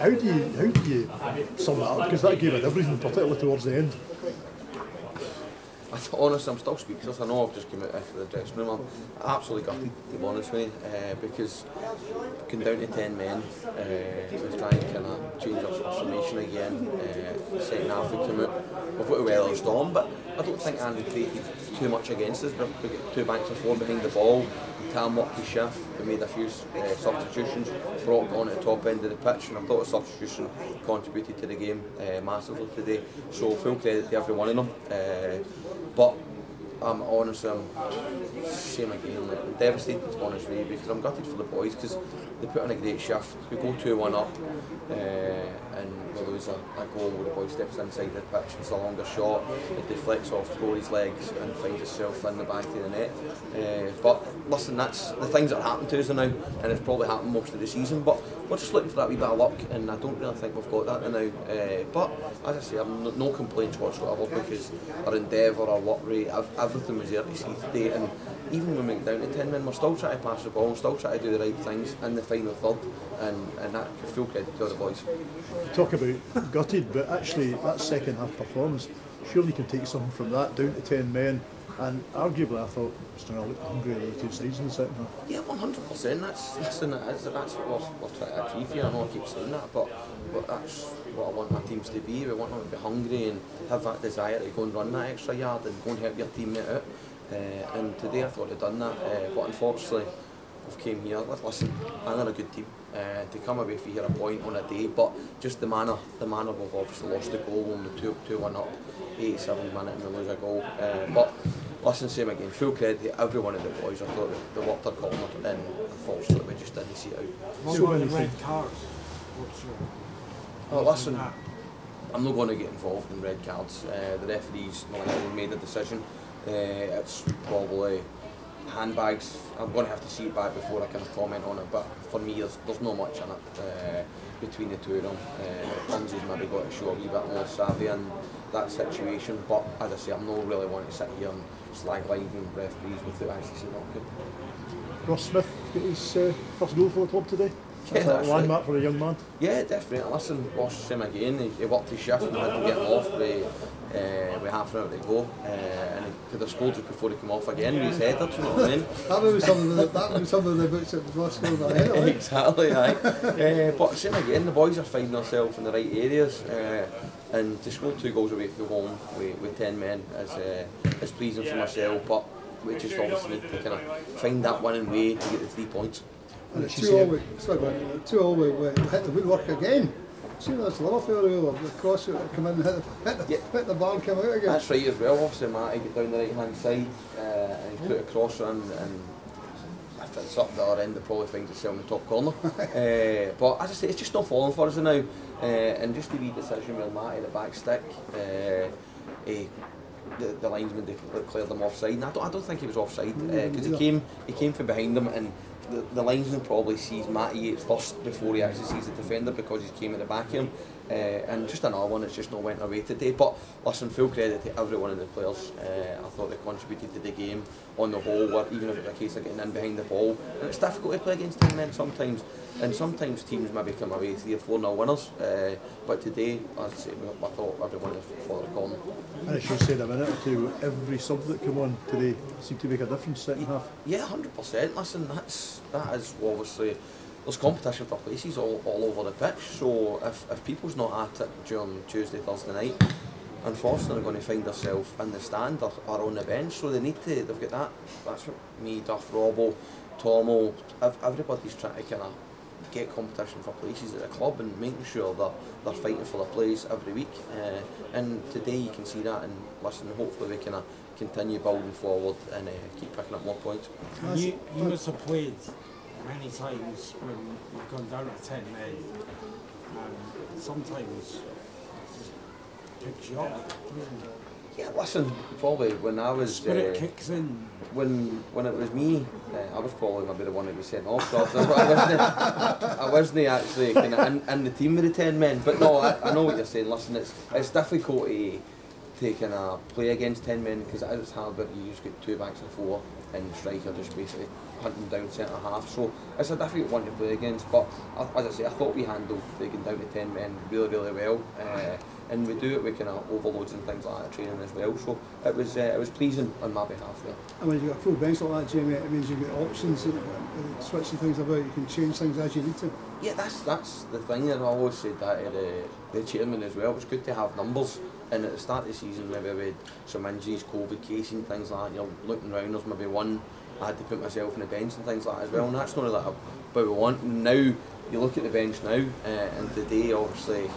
how do you how do you sum that up? Because that gave it everything, particularly towards the end. I Honestly, I'm still speechless. I know I've just come out after the dressing room. I'm absolutely gutted, to be honest with you, uh, because going down to 10 men, eh, uh, was trying to kind of change our formation again. Eh, uh, second half, we came out, we've got a weather storm, but I don't think Andy created too much against us. We got two banks of four behind the ball. Cam up his shift. We made a few uh, substitutions. brought on at the top end of the pitch, and I thought a substitution contributed to the game uh, massively today. So full credit to every one of them. Uh, but I'm honestly, I'm same again. Like, I'm devastated to be honest with you because I'm gutted for the boys because they put in a great shift. We go 2 1 up uh, and we lose a, a goal where the boy steps inside the pitch. It's a longer shot. It deflects off Rory's legs and finds itself in the back of the net. Uh, but listen, that's the things that happen to us now, and it's probably happened most of the season. But we're just looking for that wee bit of luck, and I don't really think we've got that now. Uh, but as I say, I'm no complaints whatsoever because our endeavour, our work rate, everything was there to see today. And even when we get down to 10 men, we're still trying to pass the ball, and still trying to do the right things in the final third, and, and that full credit to the boys. Talk about gutted, but actually that second half performance, surely you can take something from that down to 10 men. And arguably, I thought Stirling looked hungry the two sides in the second half. Yeah, 100%. That's listen, that's, that's what we're, we're trying to achieve here. I know I keep saying that, but, but that's what I want my teams to be. We want them to be hungry and have that desire to go and run that extra yard and go and help your teammate out. Uh, and today I thought they'd done that, uh, but unfortunately we've came here. Listen, and they're a good team. Uh, to come away from here a point on a day, but just the manner, the manner we've obviously lost the goal when we two, two one up, 87 minute and we lose a goal. Uh, but listen, same again, full credit to every one of the boys. I thought they worked their corner and unfortunately we just didn't see it out. So many red cards. Oh, listen, I'm not going to get involved in red cards. Uh, the referees made a decision. Uh, it's probably handbags, I'm going to have to see it back before I can comment on it, but for me there's, there's not much in it uh, between the two of them. Uh, Lindsay's maybe got to show a wee bit more savvy in that situation, but as I say, I'm not really wanting to sit here and slag lining referees without actually seeing it. Ross Smith, got his uh, first goal for the club today. Yeah, that's a landmark for a young man. Yeah, definitely. Listen, watched him again. He, he worked his shift and had to get him off with, uh, with half an hour to go. Uh, and he could have scored just before he came off again with his header, do you know what I mean? that would be something that, that would be something that boots at Glasgow eh? that exactly, aye. uh, but same again, the boys are finding themselves in the right areas. Uh, and to score two goals away from home with, with 10 men is, uh, is pleasing for myself, but we just obviously need to kind of find that winning way to get the three points. And it's two we, sorry, two hit the woodwork again. See that's Liverpool who the cross come in and hit the, hit the, yeah. hit the bar and come out again. That's right as well. Obviously, Matty get down the right hand side uh, and he put a cross in and if it's up the other end, they probably finds itself in the top corner. uh, but as I say, it's just not falling for us now. Uh, and just the wee decision with Matty, the back stick, uh, he, the, the linesman declared them offside. And I don't, I don't think he was offside because uh, he came he came from behind them and the, the linesman probably sees Matty Yates first before he actually sees the defender because he came at the back of him. Uh, and just another one that's just not went away today. But listen, full credit to every one of the players. Uh, I thought they contributed to the game on the whole, even if it's a case of getting in behind the ball. And it's difficult to play against 10 men sometimes. And sometimes teams maybe come away 3 or 4 nil winners. Uh, but today, as I say, I thought every one of the four corner. And as you said a minute or two, every sub that came on today seemed to make a difference second half. Yeah, 100%. Listen, that's, that is obviously there's competition for places all, all over the pitch. So if, if people's not at it during Tuesday, Thursday night, unfortunately they're going to find themselves in the stand or, or on the bench. So they need to, they've got that, that's what me, Duff, Robbo, Tomo, everybody's trying to kind of get competition for places at the club and making sure that they're fighting for the place every week. Uh, and today you can see that and listen, hopefully we can uh, continue building forward and uh, keep picking up more points. You, you must have played many times when you've gone down to 10 men, um, sometimes just picks you up. Yeah, listen, probably when I was... Spirit uh, kicks in. When when it was me, uh, I was probably maybe the one that was sent off, I wasn't, I wasn't actually kind of in, in the team with the 10 men. But no, I, I know what you're saying. Listen, it's, it's difficult to, to a play against 10 men because it is hard, but you just get two backs and four and the striker just basically hunting down centre half. So it's a difficult one to play against. But as I say, I thought we handled taking down to ten men really, really well. Uh, and we do it with kind of overloads and things like that training as well. So it was uh, it was pleasing on my behalf there. And when you've got a full bench like that, Jamie, it means you've got options, uh, uh, switching things about, you can change things as you need to. Yeah, that's that's the thing, and I always said that to the, the chairman as well. It's good to have numbers, and at the start of the season, maybe with some injuries, COVID cases, and things like that, you're looking around, there's maybe one I had to put myself on the bench and things like that as well, and that's not really what we want. Now, you look at the bench now, uh, and today obviously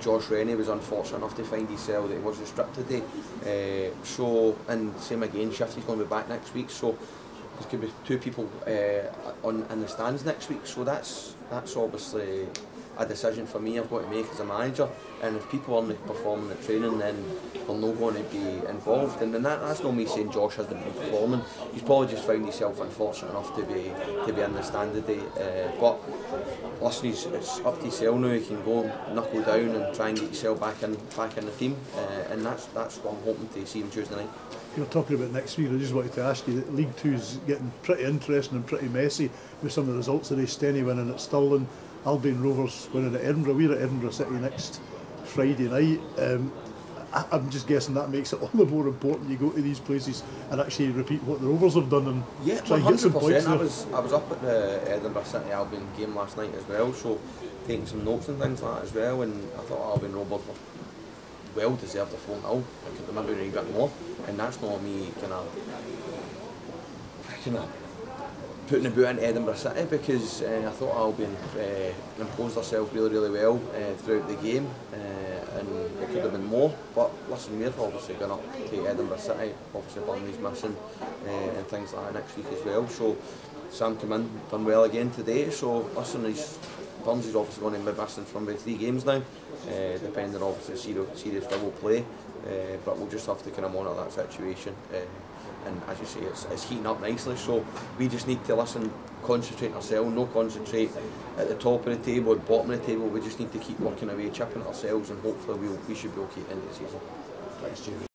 Josh Rennie was unfortunate enough to find himself that he wasn't stripped today. Uh, so, and same again, Shifty's going to be back next week, so there could be two people uh, on in the stands next week. So that's that's obviously a decision for me I've got to make as a manager. And if people aren't performing at training, then they're not going to be involved. And then that, that's not me saying Josh hasn't been performing. He's probably just found himself unfortunate enough to be to be in the stand today. Uh, but listen, it's, it's up to yourself now. You can go and knuckle down and try and get yourself back in back in the team. Uh, and that's that's what I'm hoping to see on Tuesday night. You're talking about next week. I just wanted to ask you that League Two is getting pretty interesting and pretty messy with some of the results today. Steny winning at Stirling. Albion Rovers winning at Edinburgh. We're at Edinburgh City next Friday night. Um, I, I'm just guessing that makes it all the more important you go to these places and actually repeat what the Rovers have done and yeah, try and get some points. I was I was up at the Edinburgh City Albion game last night as well, so taking some notes and things like that as well. And I thought Albion Rovers were well deserved a 4 0. I could remember a bit more, and that's not me kind of kind of putting a boot into Edinburgh City because uh, I thought Albion uh, eh, imposed ourselves really, really well uh, throughout the game uh, and it could have been more. But listen, we've obviously gone up to Edinburgh City, obviously Burnley's missing uh, and things like that next week as well. So Sam came in, done well again today, so listen, he's Burnley's obviously going to be missing from about three games now, uh, depending obviously serious, serious double play. Uh, but we'll just have to kind of monitor that situation. Uh, and as you say, it's, it's heating up nicely. So we just need to listen, concentrate ourselves, no concentrate at the top of the table bottom of the table. We just need to keep working away, chipping ourselves, and hopefully we'll, we should be okay at the season. Thanks, Jamie.